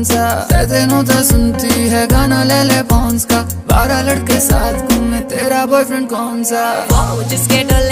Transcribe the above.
कौन सा तेनों तो सुनती है गाना ले ले पॉन्स का। बारह लड़के साथ घूमे, तेरा बॉयफ्रेंड कौन सा? जिसके डोले